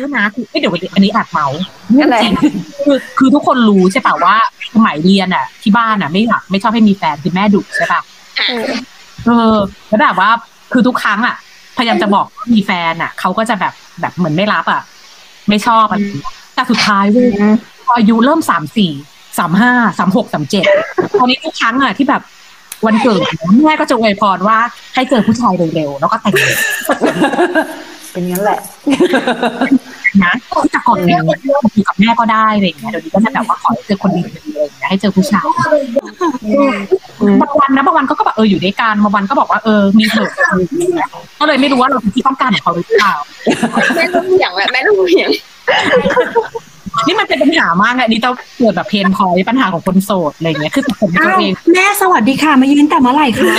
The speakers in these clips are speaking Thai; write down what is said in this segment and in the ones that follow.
ด้วยนะคือเอ้ยเดี๋ยวอันนี้อาจเมาเรื่องจริงคือคือทุกคนรู้ใช่ป่ะว่าสมัยเรียนอะ ที่บ้านอะไม่อยากไม่ชอบให้มีแฟนคือแม่ดุใช่ป่ะเออแล้วแบบว่าคือทุกครั้งอะ พยายามจะบอกว่ามีแฟนอะเขาก็จะแบบแบบเหมือนไม่รับอะ ไม่ชอบอะแต่สุดท้ายเว้ยพออายุเริ่มสามสี่สามห้าสามหกสามเจ็ดตอนนี้ทุกครั้งอะที่แบบวันเกิดแม่ก็จะอวยพรว่าให้เจอผู้ชายเร็วๆแล้วก็แต่งงาน เป็นงั้นแหละนะแต่ก่อนเนี่ยอยู่กับแม่ก็ได้อะไรอย่างเงี้ยเดี๋ยวนี้ก็จะแบบว่าขอให้เจอคนดีๆอะไรอย่างเงี้ยให้เจอผู้ชายบางวันนะบางวันก็แบบเอออยู่ด้วยกันบางวันก็บอกว่าเออมีเถอะอะไรอย่างเงี้ยก็เลยไม่รู้ว่าเราเป็นที่ต้องการของเขาหรือเปล่าแม่ต้องเหวี่ยงแหละแม่ต้องเหวี่ยง นี่มันเป็นปัญหามากอะนี่ต้องเกิดแบบเพนพอยปัญหาของคนโสดอะไรอย่างเงี้ยคือผมตัอ้าววเองแม่สวัสดีค่ะมายืนแต่เมื่อไหร่คะ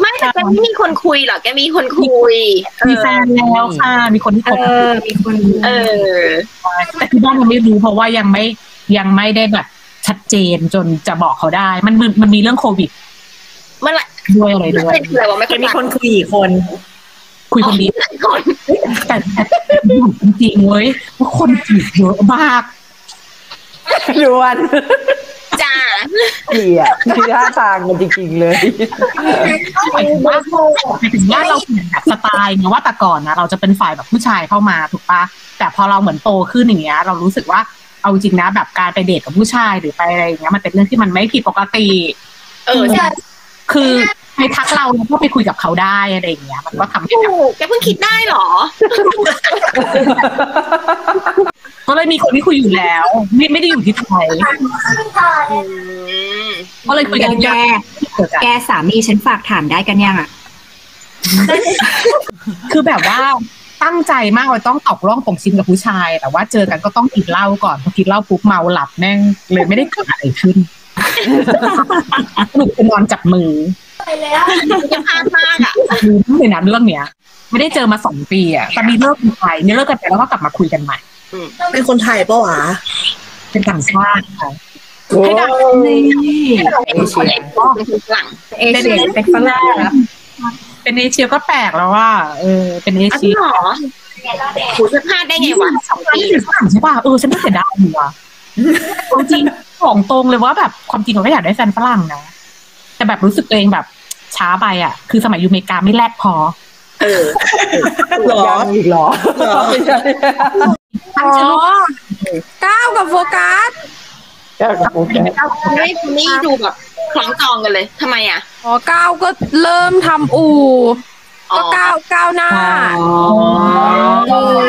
ไม่แต่แกไม่มีคนคุยเหรอแกมีคนคุย มีแฟนแล้วค่ะมีคนที่เอคบอมีคนเออแต่ที่บ้านยังไม่รู้เพราะว่ายังไม่ยังไม่ได้แบบชัดเจนจนจะบอกเขาได้ มันมันมันมีเรื่องโควิดเมื่อไหร่ด้วยอะไรด้วยเป็นอะไรวะไม่แกมีคนคุยกี่คน คุยคนเดียวก่อน แต่แต่จริงๆเว้ยว่าคนจีบเยอะมากดวนจ้าดีอะมีท่าทางมันจริงๆเลยหมายถึงว่าหมายถึงว่าเราเปลี่ยนแบบสไตล์ไงว่าแต่ก่อนนะเราจะเป็นฝ่ายแบบผู้ชายเข้ามาถูกปะแต่พอเราเหมือนโตขึ้นอย่างเงี้ย เรารู้สึกว่าเอาจริงนะแบบการไปเดทกับผู้ชายหรือไปอะไรอย่างเงี้ยมันเป็นเรื่องที่มันไม่ผิดปกติ เออใช่คือใครทักเราเราก็ไปคุยกับเขาได้อะไรอย่างเงี้ย มันก็ทำให้แบบถูกแกเพิ่งคิดได้เหรอ ก็เลยมีคนที่คุยอยู่แล้ว ไม่ไม่ได้อยู่ที่ไทยอืมก็เลยคุยกันแกเกิดจากแกสามีฉันฝากถามได้กันยังอะ คือแบบว่าตั้งใจมากเลยต้องตอกล่องปงซิมกับผู้ชาย แต่ว่าเจอกันก็ต้องกินเหล้าก่อนพอกินเหล้าปุ๊บเมาหลับแม่งเลยไม่ได้เกิดอะไรขึ้นสรุปเป็นนอนจับมือ จะพลาดมากอะลืมเลยนะเรื่องเนี้ย ไม่ได้เจอมาสองปีอะตอนนี้เลิกกันไปนี่เลิกกันไปแล้วก็กลับมาคุยกันใหม่เป็นคนไทยปะวะเป็นต่างชาติค่ะโอ้ให้ดังนี่เป็นคนเอกก็เป็นฝรั่งเอเชียเป็นฝรั่งครับเป็นเอเชียก็แปลกแล้วว่า เออ เป็นเออ้าวจเชีริยงเหรอหูจะพลาดได้ไงวะสองปีเป็นฝรั่งใช่ป่ะเออฉันไม่เสียดายอยู่ว่ะเอาจริงของตรงเลยว่าแบบความจริงเราก็อยากได้แฟนฝรั่งนะแต่แบบรู้สึกตัวเองแบบ ช้าไปอะ คือสมัยอยู่อเมริกาไม่แลกพอ เออหรอยังอีกเหรอเหรอไม่ใช่ตั้งชื่อลูกก้าวกับโฟกัสแก้วกับโอเคไม่นี่ดูแบบคล้องจองกันเลยทำไมอะอ๋อก้าวก็เริ่มทำอู่อ๋อก็ก้าวก้าวหน้าอ๋อเออ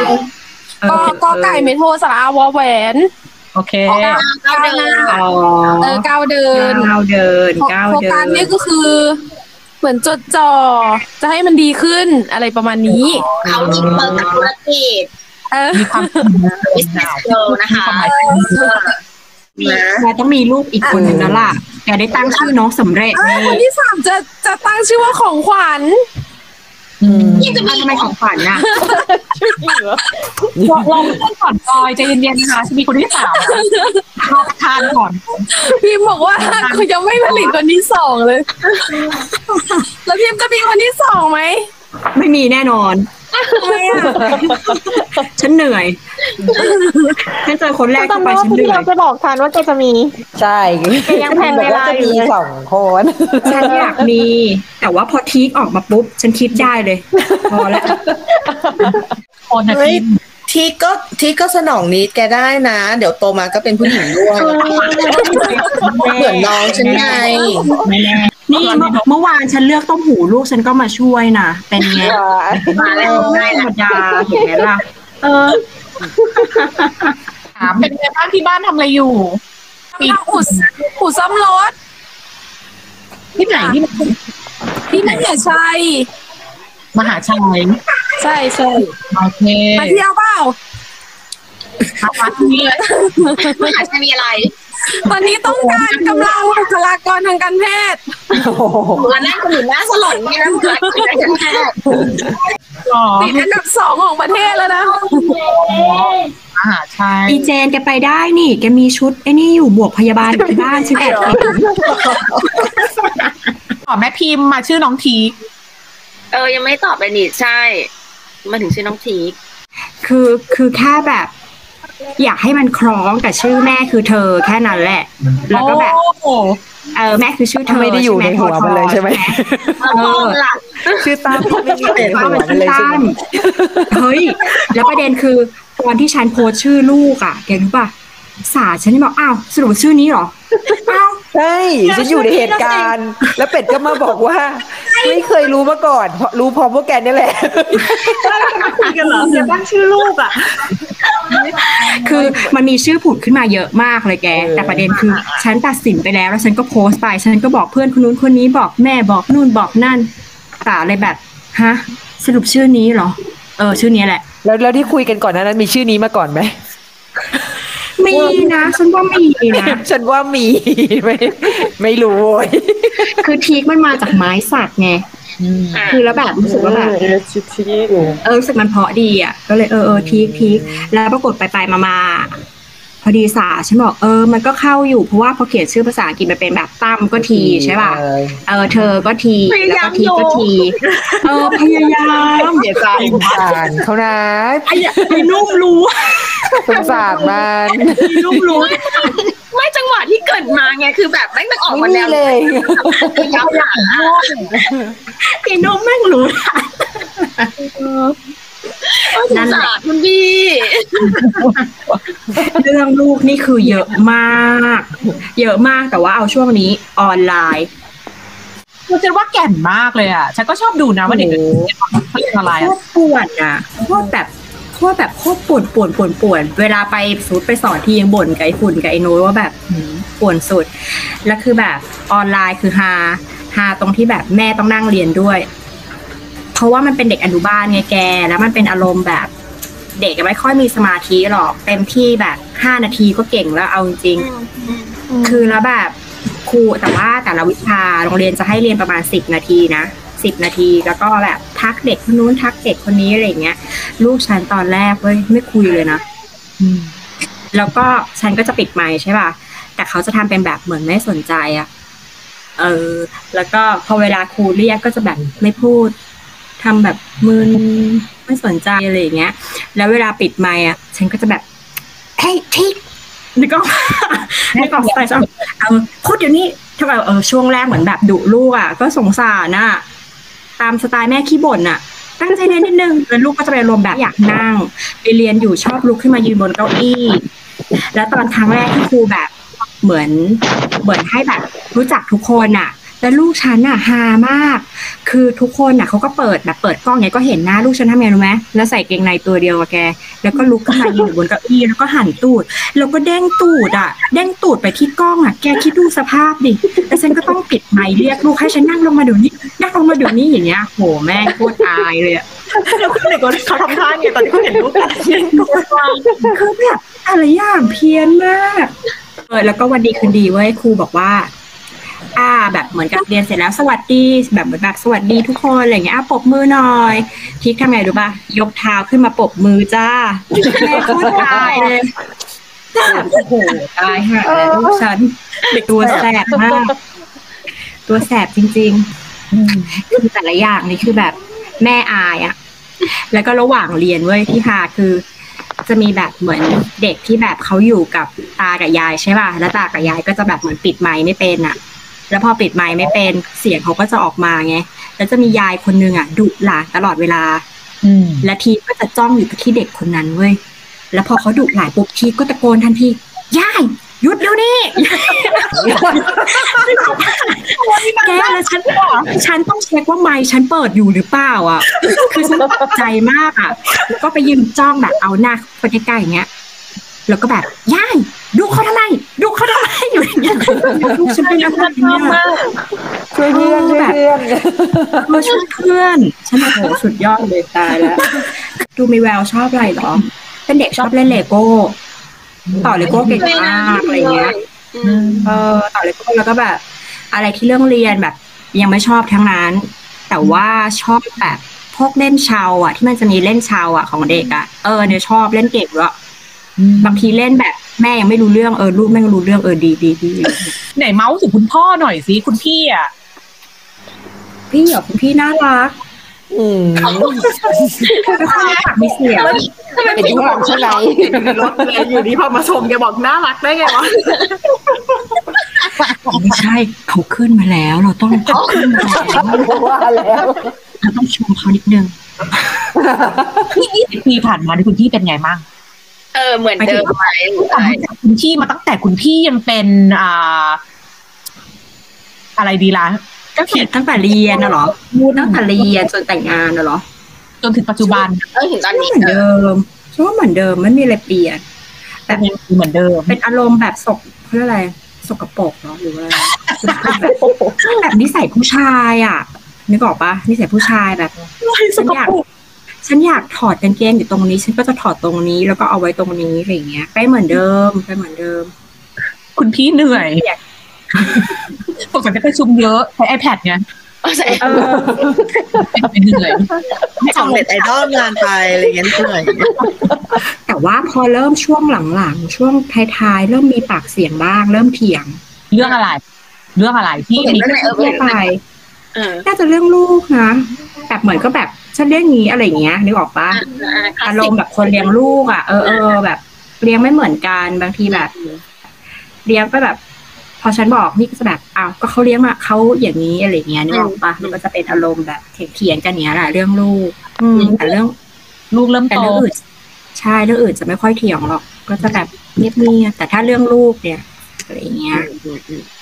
ก็ก็ไก่เมโทรสระอาวอแหวนโอเคก้าวก้าวเดินอ๋อเออก้าวเดินก้าวเดินโฟก้าวโฟเดิกัสนนี่ก็คือ เหมือนจดจ่อจะให้มันดีขึ้นอะไรประมาณนี้ เขาอินเตอร์กับธุรกิจเออมีความ business girl นะคะความหมายนะแกต้องมีลูกอีกคนหนึ่งแล้วล่ะแกได้ตั้งชื่อน้องสำเร็จเออนี่คนที่สามจะจะตั้งชื่อว่าของขวัญ ยิ่งจะมีทำไมของขวัญน่ะลองลองเล่นก่อนจอยใจเย็นๆนะคะจะมีคนที่สามรอประทานก่อนพิมบอกว่าเขายังไม่ผลิตคนที่สองเลย แล้วพิมจะมีคนที่สองไหม ไม่มีแน่นอน ทำไมอะฉันเหนื่อยฉันเจอคนแรกเข้าไปฉันเหนื่อยเราจะบอกทันว่าแกจะมี ใช่ยังแพลนเวลาอยู่บกจะมีเลยสองคนฉันอยากมี แต่ว่าพอทีกออกมาปุ๊บ ฉันคิดได้เลย พอแล้วคนนะเฮ้ยทีม ที่ก็ที่ก็สนองนิดแกได้นะ เดี๋ยวโตมาก็เป็นผู้หญิงด้วย เหมือนน้องฉันไงนี่เมื่อเมื่อวานฉันเลือกต้มหูลูกฉันก็มาช่วยนะเป็นไงมาแล้วไม่ธรรมดาเห็นไหมล่ะเออถามเป็นไงบ้างที่บ้านทำอะไรอยู่กำลังอุดอุดซ่อมรถที่ไหนที่ไหนที่นั่นอย่าใช่ มหาชัย ใช่ใช่โอเคมาเที่ยวเปล่ามาที่นี่เลยมหาชัยมีอะไร ตอนนี้ต้องการกำลังบุคลากรทางการแพทย์โอ้โหวันนั้นคนอื่นหน้าสลดนี่นะคุณอาจารย์แพทย์อ๋อติดอันดับสองของประเทศแล้วนะอ่าใช่อีเจนแกไปได้นี่ แกมีชุดไอ้นี่อยู่บวกพยาบาลอยู่ที่บ้านฉันแอบเห็นอ๋อแม่พิมพ์มาชื่อน้องทีเออยังไม่ตอบเลยนี่ใช่มาถึงชื่อน้องทีคคือคือแค่แบบ อยากให้มันคล้องกับชื่อแม่คือเธอแค่นั้นแหละ แล้วก็แบบโอ้โหเออแม่คือชื่อเธอไม่ได้อยู่ในหัวมันเลยใช่ไหมเออหลักชื่อตั้มไม่มีในหัวมันเลยใช่ไหมเฮ้ยแล้วประเด็นคือตอนที่ฉันโพสต์ชื่อลูกอะแกรู้ป่ะสาฉันนี่บอกอ้าวสรุปชื่อนี้เหรออ้าว ใช่ฉันอยู่ในเหตุการณ์ แล้วเป็ดก็มาบอกว่า ไม่เคยรู้มาก่อนเพราะรู้พร้อมพวกแกนี่แหละคุยกันเหรอจะตั้งชื่อลูกอะ คือมันมีชื่อผุดขึ้นมาเยอะมากเลยแกเออแต่ประเด็นคือฉันตัดสินไปแล้ว แล้วฉันก็โพสต์ไป ฉันก็บอกเพื่อนคนนู้นคนนี้บอกแม่บอกนู่นบอกนั่นสาเลยแบบฮะสรุปชื่อนี้เหรอ เออ ชื่อนี้แหละ แล้วแล้วที่คุยกันก่อนหนานั้นมีชื่อนี้มาก่อนไหม มีนะฉันว่ามีนะฉันว่ามีไม่ไม่รู้โว้ยคือทีกมันมาจากไม้สักไงอะคือแล้วแบบรู้สึกว่าแบบชิทีเออรู้สึกมันเพราะดีอะก็เลยเออเออทีกทีกแล้วปรากฏไปไปมามา พอดีสาฉันบอกเออมันก็เข้าอยู่เพราะว่าพอเขียนชื่อภาษาอังกฤษมันเป็นแบบตั้มก็ทีใช่ป่ะเออเธอก็ทีแล้วก็ทีก็ทีเออพยายามเดี๋ยวใจสงสารเขานะไอ้ไอ้นุ่มรู้สงสารมันไอ้นุ่มรู้ไม่จังหวะที่เกิดมาไงคือแบบไม่มันออกไม่มามีแนวเลยย้ำหลังไอ้นุ่มแม่งรู้ นั่นแหละคุณพี่เรื่องลูกนี่คือเยอะมาก เยอะมากแต่ว่าเอาช่วงนี้ออนไลน์คือฉันว่าแก่นมากเลยอะ ฉันก็ชอบดูนะว่าเด็กเขาเรียนอะไรโคอะตรปวดอะโคตรแบบโคตรแบบโคตรปวดปวดปวดปวดเวลาไปสูดไปสอนที่ยังบ่นกับไอ้ฝุ่นกับไอ้โน้ตว่าแบบหืมปวดสุด แล้วคือแบบออนไลน์คือฮาฮาตรงที่แบบแม่ต้องนั่งเรียนด้วย เพราะว่ามันเป็นเด็กอนุบาลไงแก แล้วมันเป็นอารมณ์แบบ เด็กไม่ค่อยมีสมาธิหรอกเต็มที่แบบห้านาทีก็เก่งแล้วเอาจริงๆคือแล้วแบบครูแต่ว่าแต่ละวิชาโรงเรียนจะให้เรียนประมาณสิบนาทีนะสิบนาทีแล้วก็แบบทักเด็กคนนู้นทักเด็กคนนี้อะไรอย่างเงี้ย ลูกฉันตอนแรกเว้ยไม่คุยเลยนะแล้วก็ฉันก็จะปิดไมค์ใช่ป่ะแต่เขาจะทำเป็นแบบเหมือนไม่สนใจอะเออ แล้วก็พอเวลาครูเรียกก็จะแบบไม่พูด ทำแบบมึนไม่สนใจอะไรอย่างเงี้ย แล้วเวลาปิดไมค์อะฉันก็จะแบบเฮ้ยทิกนึกออกนึกออกสไตล์เออพูดเดี๋ยวนี้ถ้าแบบเออช่วงแรกเหมือนแบบดุลูกอะ ก็สงสารน่ะตามสไตล์แม่ขี้บ่นน่ะตั้งใจเรียนนิดนึงแล้วลูกก็จะไปรวมแบบอยากนั่ง ไปเรียนอยู่ชอบลุกขึ้นมายืนบนเก้าอี้ แล้วตอนครั้งแรกที่ครูแบบเหมือนเหมือนให้แบบรู้จักทุกคนน่ะ แล้วลูกฉันน่ะฮามาก คือทุกคนน่ะเขาก็เปิดแบบเปิดกล้องไงก็เห็นหน้าลูกฉันทำไงรู้ไหมแล้วใส่เกงในตัวเดียวอะแก แล้วก็ลุกขึ้นมายืนอยู่บนเก้าอี้แล้วก็หันตูด แล้วก็เด้งตูดอะเด้งตูดไปที่กล้องอะแกคิดดูสภาพดิแล้วฉันก็ต้องปิดไมค์เรียกลูกให้ฉันนั่งลงมาเดี๋ยวนี้นั่งลงมาเดี๋ยวนี้อย่างเงี้ยโหแม่งโคตรอายเลยอะแล้วคนอื่นเขาทำท่าไงตอนที่เขาเห็นรูปกันคือแบบอะไรอย่างเพี้ยนมากเออแล้วก็วันดีคืนดีเว้ยครูบอกว่า อ่า แบบเหมือนกับเรียนเสร็จแล้วสวัสดี แบบเหมือนแบบสวัสดีทุกคนอะไรเงี้ยอะปบมือหน่อยทิกทำไงรู้ป่ะยกเท้าขึ้นมาปบมือจ้าแม่โคตายเลยโอ้โหตายห่าเลยลูกฉันตัวแสบมาก ตัวแสบจริงๆคือแต่ละอย่างนี่คือแบบแม่อายอะแล้วก็ระหว่างเรียนเว้ยที่ฮาคือจะมีแบบเหมือนเด็กที่แบบเขาอยู่กับตากับยายใช่ป่ะ แล้วตากับยายก็จะแบบเหมือนปิดไมค์ไม่เป็นอะ แล้วพอปิดไมค์ไม่เป็นเสียงเขาก็จะออกมาไงแล้วจะมียายคนนึงอะดุหลานตลอดเวลา อืมและทีก็จะจ้องอยู่ที่เด็กคนนั้นเว้ยแล้วพอเขาดุหลายปุ๊บทีก็ตะโกนทันทียายหยุดเดี๋ยวนี้แกแล้วฉันฉันต้องเช็คว่าไมค์ฉันเปิดอยู่หรือเปล่าอะ คือฉันตกใจมากอะ แล้วก็ไปยืนจ้องแบบเอาหน้าไปใกล้ๆอย่างเงี้ย แล้วก็แบบยายดูเขาทำไม ลูกฉันเป็นอะไรเนี่ยช่วยเพื่อนช่วยเพื่อนมาช่วยเพื่อนฉันโอ้โหสุดยอดเลยตายแล้ว ดูมีแววชอบอะไรเหรอ เป็นเด็กชอบเล่นเลโก้ ต่อเลโก้เก่งมากอะไรเงี้ยอืมเออต่อเลยก็แล้วก็แบบ อะไรที่เรื่องเรียนแบบ ยังไม่ชอบทั้งนั้น แต่ว่าชอบแบบพวกเล่นชาวอะ ที่มันจะมีเล่นชาวอะของเด็กอะเออเนี่ยชอบเล่นเก่งด้วยบางทีเล่นแบบ แม่ยังไม่รู้เรื่องเออลูกแม่งรู้เรื่องเออดีดีดีไหนเมาส์ถึงคุณพ่อหน่อยสิคุณพี่อะพี่เหรอคุณพี่น่ารักอืมไม่ค่อยปากมีเสียงเป็นที่ความใช่ไหมรถเลยอยู่ดีพอมาชมแกบอกน่ารักได้ไงวะไม่ใช่เขาขึ้นมาแล้ว เราต้องเขาขึ้นมาแล้วว่าแล้วเราต้องชมเขานิดนึงปีผ่านมาที่คุณพี่เป็นไงบ้างเออเหมือนเดิมไหมหรือผมอะไรรู้จักคุณพี่มาตั้งแต่คุณพี่ยังเป็นอ่าอะไรดีล่ะก็เขียนตั้งแต่เรียนนะเหรอพูดตั้งแต่เรียนจนแต่งงานนะเหรอ จนถึงปัจจุบันเออถึงตอนก็นี้เหมือนเออเดิมฉันว่าเหมือนเดิมไม่มีอะไรเปลี่ยนแต่ยังเหมือนเดิม เป็นอารมณ์แบบสกเขาเรียกอะไรสกปรกเหรอหรือว่าอะไรแบบนิสัยผู้ชายอะนึกออกปะนิสัยผู้ชายแบบฉันอยาก ฉันอยากถอดกางเกงอยู่ตรงนี้ ฉันก็จะถอดตรงนี้ แล้วก็เอาไว้ตรงนี้อะไรอย่างเงี้ย ไปเหมือนเดิม ไปเหมือนเดิม คุณพี่เหนื่อยปกติจะไปชุมเยอะใช้ iPad ไงเอาใส่เออเป็นเหนื่อยส่องเน็ตไอดอลงานไปอะไรอย่างเงี้ยเหนื่อยแต่ว่าพอเริ่มช่วงหลังๆ ช่วงท้ายๆ เริ่มมีปากเสียงบ้าง เริ่มเถียง เรื่องอะไร เรื่องอะไรที่มีเรื่องไหนเออทั่วไปเออน่าจะเรื่องลูกนะแบบเหมือนก็แบบ ฉันเลี้ยงงี้อะไรอย่างเงี้ยนึกออกปะอารมณ์แบบคนเลี้ยงลูกอะเออเออแบบเลี้ยงไม่เหมือนกันบางทีแบบ เลี้ยงไปแบบ พอฉันบอกนี่ก็จะแบบอ้าวก็เขาเลี้ยงมาเขาอย่างนี้อะไรเงี้ยนึกออกปะมันก็จะเป็นอารมณ์แบบเถียงๆกันเนี้ยแหละเรื่องลูกอืมแต่เรื่อง ลูกเริ่มแต่โตเรื่องอื่นใช่เรื่องอื่นจะไม่ค่อยเถียงหรอก ก็จะแบบเงียบๆแต่ถ้าเรื่องลูกเนี่ยอะไรเงี้ย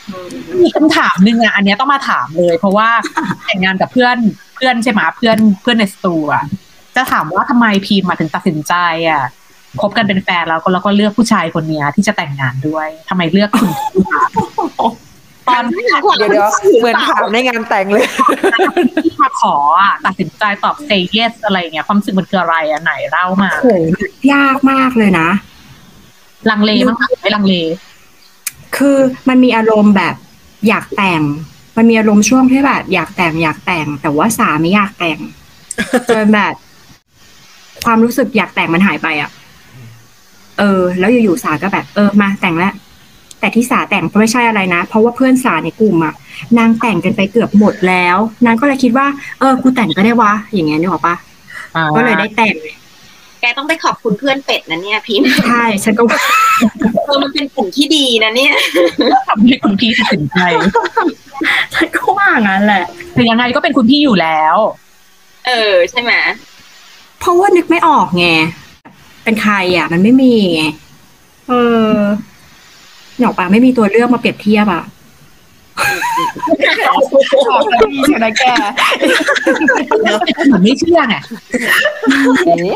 อืมมีคำถามหนึ่งอะอันเนี้ยต้องมาถามเลย เพราะว่าแต่งงานกับเพื่อน เพื่อนใช่ไหมเพื่อนเพื่อนในสตูอะจะถามว่าทำไมพีมมาถึงตัดสินใจอะคบกันเป็นแฟนแล้วก็แล้วก็เลือกผู้ชายคนเนี้ยที่จะแต่งงานด้วยทำไมเลือกคุณพีมตอนที่เดี๋ยวเดี๋ยวเหมือนถามในงานแต่งเลยที่มาขออะตัดสินใจตอบ say yes อะไรเงี้ยความรู้สึกมันคืออะไรอะไหนเล่ามาโหยากมากเลยนะ ลังเลมั้งคะไม่ลังเล คือมันมีอารมณ์แบบอยากแต่ง มันมีอารมณ์ช่วงที่แบบอยากแต่งอยากแต่ง แต่ว่าสาไม่อยากแต่งจนแบบ ความรู้สึกอยากแต่งมันหายไปอะ เออ แล้วอยู่ๆสาก็แบบ เออมาแต่งแล้วแต่ที่สาแต่งก็ไม่ใช่อะไรนะ เพราะว่าเพื่อนสาในกลุ่มอะนางแต่งกันไปเกือบหมดแล้ว นางก็เลยคิดว่า เออ กูแต่งก็ได้วะ อย่างเงี้ยนึกออกปะอ่าก็เลยได้แต่ง แกต้องไปขอบคุณเพื่อนเป็ดนะเนี่ยพิมพ์ใช่ฉันก็ว่าเออมันเป็นกลุ่มที่ดีนะเนี่ยทำให้คุณพี่ตัดสินใจฉันก็ว่างั้นแหละแต่ยังไงก็เป็นคุณพี่อยู่แล้ว เออใช่ไหมเพราะว่านึกไม่ออกไงเป็นใครอะ มันไม่มีไงเออหนออกปะไม่มีตัวเลือกมาเปรียบเทียบอะ บอกจะมีชนะแกเหมือนไม่เชื่อไง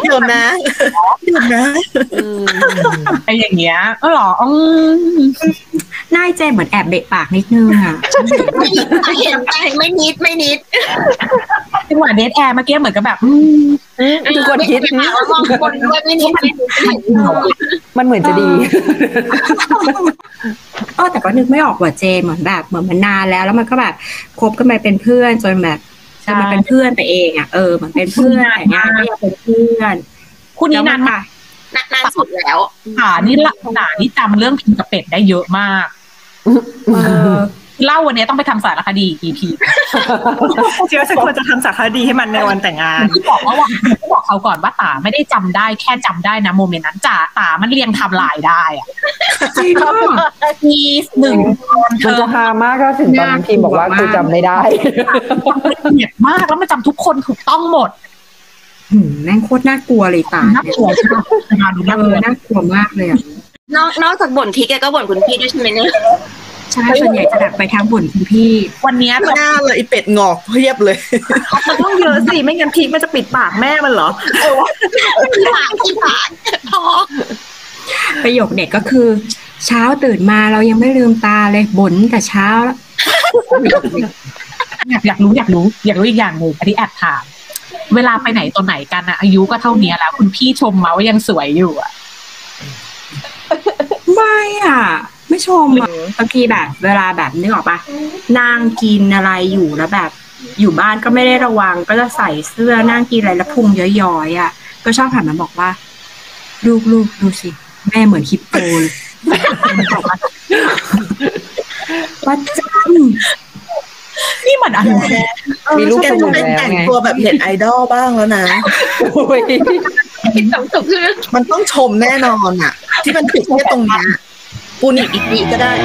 เดี๋ยวนะเดี๋ยวนะไออย่างเงี้ยเออเหรอ อืมนายเจเหมือนแอบเบะปากนิดนึงอะเห็นไปไม่นิดไม่นิดจังหวะเดทแอร์เมื่อกี้เหมือนกับแบบอืมทุกคนคิดไม่ถามว่ามองคนด้วยไม่นิดไม่นิดมันเหมือนจะดีเออแต่ก็นึกไม่ออกว่าเจเหมือนแบบเหมือนมันนานแล้ว แล้วมันก็แบบคบกันไปเป็นเพื่อนจนแบบจนมันเป็นเพื่อนไปเองอะเออเหมือนเป็นเพื่อนแต่งงานก็ยังเป็นเพื่อนคู่นี้แล้วนานมากนานสุดแล้ว ค่ะนี่ละหนานี่จำเรื่องพิมพ์กับเป็ดได้เยอะมาก เออเล่าวันนี้ต้องไปทำสารคดี EP เชื่อฉันควรจะทำสารคดีให้มันในวันแต่งงานที่บอกว่าที่บอกเขาก่อนว่าตาไม่ได้จำได้แค่จำได้นะโมเมนต์นั้นจ่าตามันเรียงไทำลายได้อะจริงเหรอมีหนึ่งเธมันอจะฮามากก็ถึงตอนนั้นพิมบอกว่ากูจำไม่ได้ละเอียดมากแล้วมันจำทุกคนถูกต้องหมดหืมแม่งโคตรน่ากลัวเลยตาน่ากลัวใช่ไหมงานดูเอน่ากลัอวน่ากลัวมากเลยอะ นอกนอกจากบ่นทิกแกก็บ่นคุณพี่ด้วยใช่ไหมเนี่ยใช่ส่วนใหญ่จะแบบไปทางบ่นคุณพี่ วันเนี้ยหน้าเลยไอเป็ดงอกเพียบเลย มันต้องเยอะสิไม่งั้นพีกมันจะปิดปากแม่มันเหรอที่ปากที่ปากท้อประโยคเด็ดก็คือ เช้าตื่นมาเรายังไม่ลืมตาเลยบ่นแต่เช้าแล้วอยากอยากรู้อยากรู้ อยากรู้อีกอย่างหนึ่งอันนี้แอบถาม เวลาไปไหนตอนไหนกันอะอายุก็เท่านี้แล้ว คุณพี่ชมมาว่ายังสวยอยู่อะไม่ อะ ไม่ชมอะบางทีแบบเวลาแบบนึกออกปะนั่งกินอะไรอยู่แล้วแบบ อยู่บ้านก็ไม่ได้ระวัง ก็จะใส่เสื้อนั่งกินอะไรแล้วพุงย้อยๆอะ ก็ชอบหันมาบอกว่า ลูกลูกดูสิ แม่เหมือนฮิปโปเลยบอกว่าว่าจังนี่มันอะไรมีลูกแกสต้มุองนเป็นแล้วแต่งไงตัวแบบเน็ตไอดอลบ้างแล้วนะโอ้ยคิดสองสุขใช่ไหมมันต้องชมแน่นอนอะ ที่มันผิดแค่ตรงเนี้ย 不你，你可得。